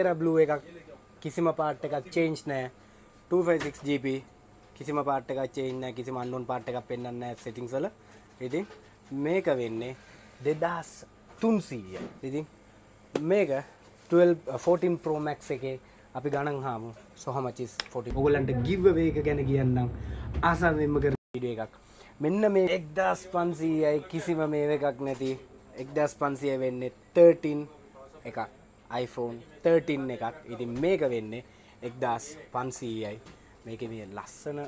ඒර blue එකක් කිසිම part එකක් චේන්ජ් නෑ 256 GB කිසිම පාට් එකක් චේන්ජ් නෑ කිසිම අන්නුන් පාට් එකක් පෙන්වන්නේ නෑ සෙටින්ග්ස් වල. ඉතින් මේක වෙන්නේ 2300 ඉතින් මේක 12 14 uh, Pro Max එකේ අපි ගණන් හාමු. so how much is 14 ඔයගොල්ලන්ට give away එක ගැන කියන්නම්. ආසාවෙන්ම කරන වීඩියෝ එකක්. මෙන්න මේ 1500යි කිසිම මේ එකක් නැති. 1500 වෙන්නේ 13 එකක්. iPhone 13 එකක්. ඉතින් මේක වෙන්නේ 1500යි මේක මේ ලස්සන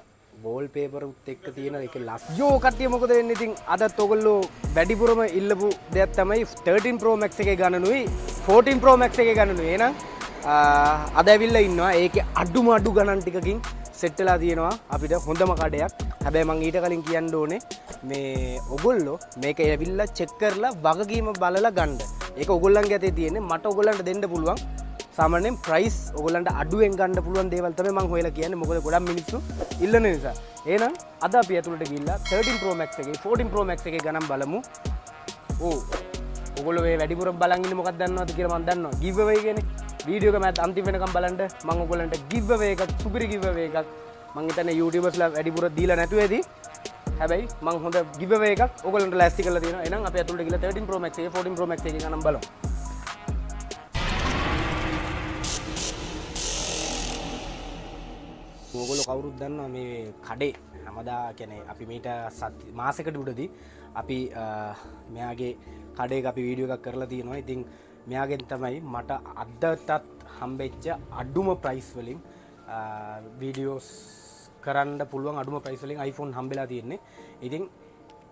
බෝල් පේපරුත් එක්ක තියෙන එක ලස් යෝ කට්ටිය මොකද වෙන්නේ? ඉතින් අදත් ඔයගොල්ලෝ වැඩිපුරම ඉල්ලපු දෙයක් තමයි 13 Pro Max එකේ ගණනුයි. 14 Pro Max එකේ ගණනුයි. එහෙනම් අද ඇවිල්ලා ඉන්නවා. ඒකේ අඩුම අඩු ගණන් ටිකකින් සෙට් වෙලා තියෙනවා. අපිට හොඳම කඩයක්. හැබැයි මං ඊට කලින් කියන්න ඕනේ මේ ඔගොල්ලෝ මේක ඇවිල්ලා චෙක් කරලා වගකීම බලලා ගන්න. ඒක ඔගොල්ලන්ගේ අතේ තියෙන්නේ මට ඔගොල්ලන්ට දෙන්න පුළුවන් සාමාන්‍යයෙන් ප්‍රයිස් ඔයගොල්ලන්ට අඩුවෙන් ගන්න පුළුවන් දේවල් තමයි මම හොයලා කියන්නේ මොකද ගොඩක් මිනිස්සු ඉල්ලන නිසා. එහෙනම් අද අපි ඇතුළට ගිහිල්ලා 13 Pro Max එකේ 14 Pro Max එකේ ගණන් බලමු. ඕ ඔගොල්ලෝ මේ වැඩිපුර බලන් ඉන්නේ මොකක්ද දන්නවද කියලා මම දන්නවා. give away කියන්නේ වීඩියෝ එක මෑත් අන්තිම වෙනකම් බලන්න මම ඔයගොල්ලන්ට give away එකක් සුපිරි give away එකක් මං හිතන්නේ YouTubersලා වැඩිපුර දීලා නැතුව ඇති. හැබැයි මං හොඳ give away එකක් ඔයගොල්ලන්ට ලෑස්ති කරලා තියෙනවා. එහෙනම් අපි ඇතුළට ගිහිල්ලා 13 Pro Max එකේ 14 Pro Max එකේ ගණන් බලමු. ඕගොල කවුරුත් දන්නවා මේ කඩේ හැමදා කැනෙ අපි මීට සත් මාසකට උඩදී අපි මෙයාගේ කඩේ අපි වීඩියෝ එකක් කරලා තියෙනවා ඉතින් මෙයාගෙන් තමයි මට අද්දතත් හම්බෙච්ච අඩුම ප්‍රයිස් වලින් වීඩියෝස් කරන්න පුළුවන් අඩුම ප්‍රයිස්වලින් iPhone හම්බෙලා තියෙන්නේ. ඉතින්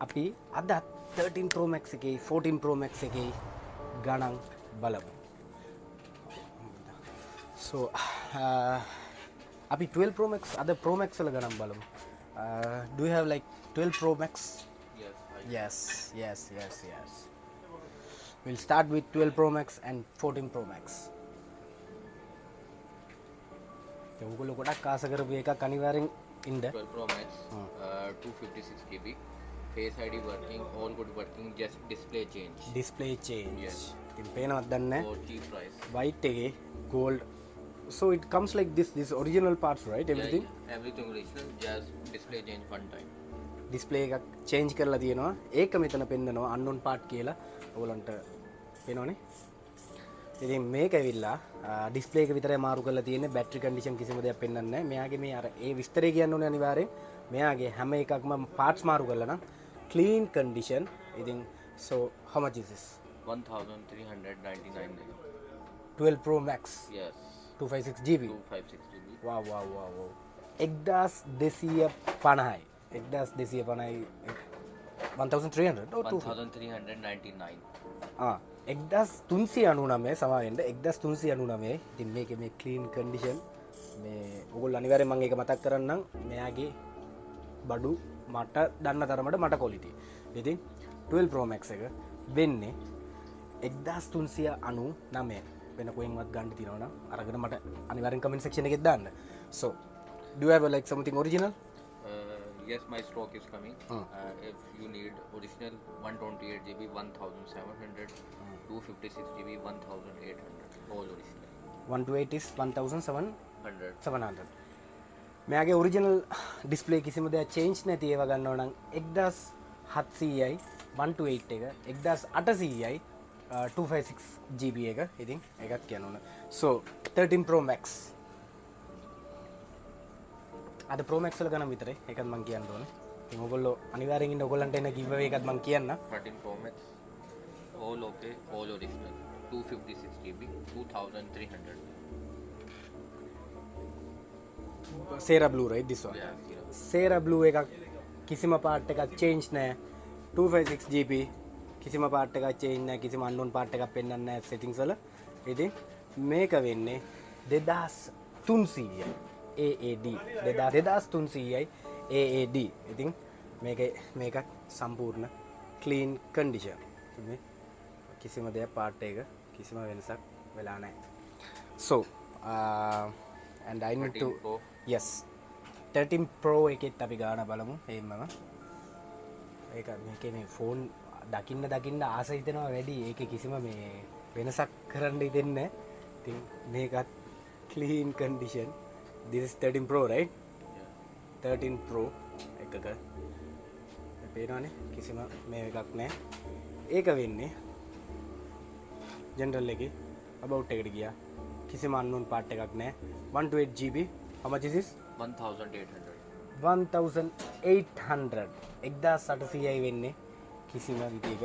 අපි අදත් 13 Pro Max එකේ 14 Pro Max එකේ ගණන් බලමු. So අපි 12 Pro Max අද Pro Max වල ගණන් බලමු. Uh, do you have like 12 Pro Max? Yes, yes yes yes yes. We'll start with 12 Pro Max and 14 Pro Max ඔගොල්ලෝ ගොඩක් ආස කරපු එකක් අනිවාර්යෙන් ඉන්න 12 Pro Max, uh, 256 GB, Face ID working, all good working, just display change. Display change Yes. ඉතින් පේනවත් දන්න. වයිට් එකේ gold so it comes like this this original parts right? Everything? Yeah, yeah, everything original, just display change one time. Display එකක් change කරලා තියෙනවා ඒක මෙතන පෙන්න්නනවා අන්නුන් part කියලා ඔගලන්ට පෙනෝනේ ඉතින් මේක ඇවිල්ලා ඩිස්පලේක විතර මාරු කල තියෙන බැට්‍රි කන්ඩිෂන් කිසිම දෙයක් පෙන්න්න මෙයාගේ මේ අර ඒ විස්තරය කියන්න ඕන අනිවාරය මෙයාගේ හැම එකක්ම පාට්ස් මාරු කරලන කලීන් කන්ඩිෂන් ඉතින් සෝ හමජිසිස් 1399 12 Pro Max. Yes, 256 GB 256 GB. වා වා වා වා එක්දස් දෙසීය පණහයි එක්දස් දෙසිය පණයි 1300 1399. එක්දස් තුන්සිය අනු නමේ සමාවෙන්ට එක්දස් තුන්සිය අනු නමේ. තින් මේක මේ කලීන් කන්ඩිෂන් මේ ඔගුල් අනිවර මං එක මතක් කරන්නම්. මෙයාගේ බඩු මට දන්න තරමට මට කොලිටි ඉතින් 12 ප්‍රෝමැක් එක වෙන්නේ එක්දස් තුන්සිය අනු නමේ. වෙන කොයින්වත් ගණඩ තිනවන අරගෙන මට අනිවරෙන් කමෙන් සක්ෂණ එකෙක් දන්න. සෝ දුව ලක් සමතින් original Uh, yes, my stock is coming. Hmm. Uh, if you need original 128 GB, 1700, 256 GB, 1800, all original. 1 17 100. 700 මෙයාගේ ඔරිජනල් ඩිස්පලේ කිසිම දෙයක් චේන්ච් නැති ඒව ගන්නව නම් එක්දස් හත්සීයයි 128 එක එක්දස් අටසීයයි 256 GB එක ඉතින් එකත් කියනවන සෝ 13 Pro Max අද ප්‍රෝමක්සල ගන විතර. එකත් මං කියන්න ඕන. ඔගොල්ල අනිවාරෙන් ඔගොල්ලන්ට එන කිව එකත් මං කියන්න 13 Pro Max, all okay, all original. 256 GB, 2300. Sierra බලරයි දිස්වා. සේර බ්ලූ එකක් කිසිම පාට් එකක් චේන්ජ් නෑ 256 GB කිසිම පාට් එකක් චේන්ජ් නෑ කිසිම අන්නුන් පාට් එකක් පෙන්වන්න නෑ සෙටින්ග්ස් වල. ඉතින් මේක වෙන්නේ 2300යි AAD 2300යි AAD ඉතින් මේක මේකත් සම්පූර්ණ ක්ලීන් කන්ඩිෂන් කිසිම දෙයක් පාට් එක කිසිම වෙනසක් වෙලා නෑ so uh, and I need to 13 Pro. yes. 13 Pro එකෙත් අපි ගාන බලමු. එමම ඒක මේක මේ ෆෝන් දකින්න දකින්න ආස හිතෙනවා වැඩි. ඒක කිසිම මේ වෙනසක් කරන්න දෙන්න ඉතින් මේකත් කලීන් කන්ඩිෂන් දිස් 13 ප්‍රෝ රයි් Yeah. 13 ප්‍රෝ එකක. පේනවානේ? කිසිම මේ එකක් නෑ. ඒක වෙන්නේ ජෙන්ටල් එක අබව් එකට ගිය. කිසිම අන්නුන් පාට් එකක් නෑ. 128GB හමචිසිස් 1800. 1800 එක්දා සටසියයි වෙන්නේ කිසිම විදික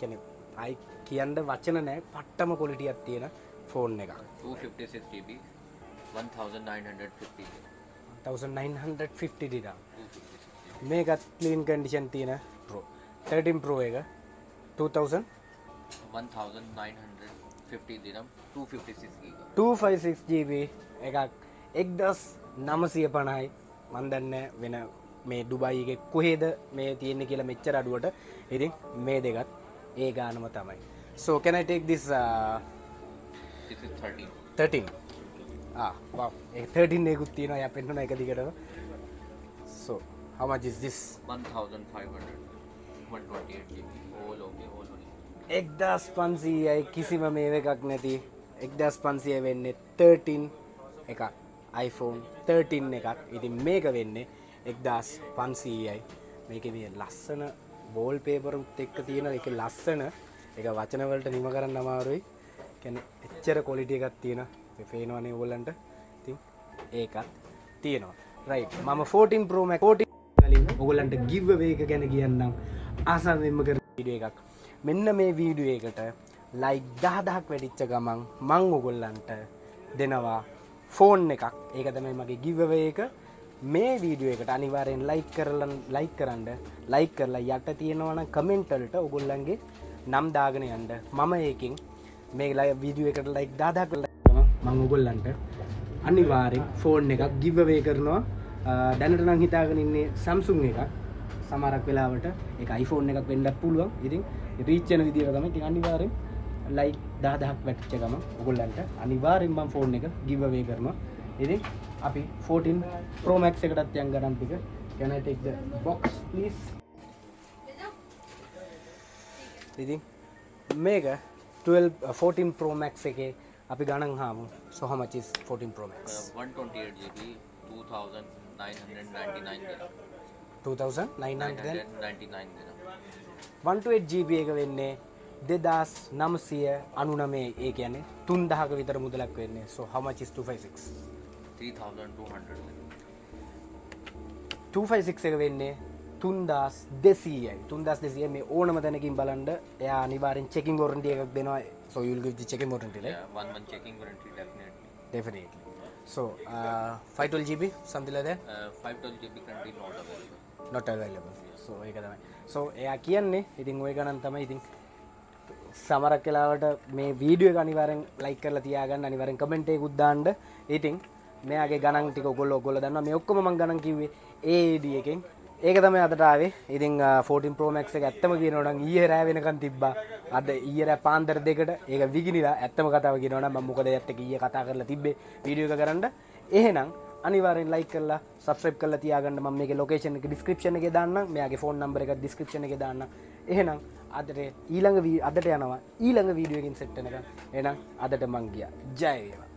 කැන අයි කියන්ට වචන නෑ. පට්ටම කොලිටියක් තියෙන ෆෝන් එක 256 GB. 1950. 1950 ඩිඩා 256 මේකත් කලීන් කන්ඩිෂන් තියෙන ප්‍රෝ 13 ප්‍රෝ එක 2000 1950 dirham 256 gig 256GB එකක් එක්දස් නමසය පණයි මන්දන්න වෙන මේ දුබයිගේ කොහේද මේ තියෙන්නේ කියලා මෙච්චර අඩුවට. ඉතින් මේ දෙකත් ඒ ගානම තමයි. සෝ කැනටෙක් දිස් this is 13 13 13 එකුත් තියෙනවා ය පෙන්න්නන එක දිගටම. සෝ හමජිස් 1500 128 GB all okay all original එක්දස් පන්සීයයි කිසිම මේ එකක් නැති එක්දස් පන්සිය වෙන්නේ 13 එකක් iPhone 13 එකක් ඉතින් මේක වෙන්නේ එක්දස් පන්සීයයි මේක මේ ලස්සන බෝල් පේපරුත් එක්ක තියෙන එක ලස්සන එක වචනවලට නිම කරන්න අමාරුයි කැන එච්චර කොලිටිය එකක් තියෙන පේනවනේ ඕලන්ට ඉතින් ඒකත් තියෙනවා. රයි මම 14 ප්‍රෝම 14 කලින් ඔගොලන්ට ගිව්ව වේක ගැන කියන්නම්. ආසාවෙන්ම කර වීඩියෝ එකක්. මෙන්න මේ වීඩියෝ එකට ලයි දහදහක් වැඩිච්ච ගමන් මං ඔගොල්ලන්ට දෙනවා ෆෝන් එකක්. ඒක තමයි මගේ ගිව්ව එක. මේ වීඩියෝ එකට අනිවාරයෙන් ලයික් කරලන් ලයික් කරන්න ලයික් කරලා යට තියෙනවන කමෙන්ටල්ට ඔගොල්ලන්ගේ නම් දාගෙන යන්ඩ මම ඒකින් මේ ලයි වීඩියෝ එකට ලයික් දාදා කරල මං ඔගොල්ලන්ට අනිවාරෙන් ෆෝන් එකක් ගිව්වේ කරනවා. ආ, දැනට නම් හිතාගෙන ඉන්නේ සම්සුන් එකක්. සමරක් වෙලාවට එක iPhone එකක් වෙන්නත් පුළුවන්. ඉතින් රීච්චන විදිර තම ති අනිවාරෙන් ලයි දාදහක් වැටිච්ච ගම ඔගොල්ලන්ට අනිවාරෙන් බම් ෆෝන් එක ගිවවේ කරනවා. ඉතින් අපි 14 ප්‍රෝමක් එකටත් යන් ගරන්ටික කැනටෙක්ද බොක්ස් පලිස් ඉතින් මේක 12 14 ප්‍රෝමක් එකේ අපි ගණන් හාමු. සොහමචිස් 14 ප්‍රෝමක් uh, 128 GB 2999 dirham 2900 999 dirham 128GB එක වෙන්නේ දෙදස් නම්සිය අනුනමේ. ඒ කියන්නේ තුන් දහක විතර මුදලක් වෙන්නේ. සෝ හමචිස් 256 3200 256 එක වෙන්නේ තුන්දස් දෙසීයයි. තුන්දස් දෙසිය මේ ඕනම තැනකින් බලන්ඩ එයා අනිවාරෙන් චෙකින් ගොරන්ටිය එකක් දෙනවා. සොයුල් චෙක මොටටිල සෝ ෆයිටල් ජීබි සම්තිලද 512 GB currently not available. Not so ඒක තමයි. සෝ එයා කියන්නේ ඉතින් ඔය ගණන් තමයි ඉතින් සමරක් කලාවට මේ වීඩියෝ අනිවරෙන් ලයි කරලා තියාගන්න අනිවරෙන් කමෙන්ටේ උද්දාන්ඩ. ඉතින් මෙයාගේ ගණන් ටික ගොල්ල ගොල දන්න මේ ඔක්කොම ගණන් කිවේ ඒඩිය එකෙන් ඒක තම අතටාවේ ඉතින් ෆෝටින් ප්‍රෝමක් එක ඇත්තම කියනවන ඊය රෑ වෙනකන් තිබ්බා. අද ඊර පාන්දර දෙකට. ඒක විගිනිලා ඇත්තම කතාව කියනවන ම මොකද ඇත්ත ඊය කතා කරලා තිබේ වීඩියෝ කරන්න. එහෙනම් අනිවාරෙන් ලයි කරලා සබස්්‍රප් කල තියාගන්න. ම මේ ලොකේෂන එක ඩිස්ක්‍රපෂන එක දාන්න මේගේ ෆෝන් නම්බර එක ඩිස්ක්‍රපෂන එක දාන්න එහෙනම් අදට ඊළඟ වී අදට යනවා ඊළඟ වීඩියෝකින් සෙට්ටනක එනම් අදට මංගිය ජයවා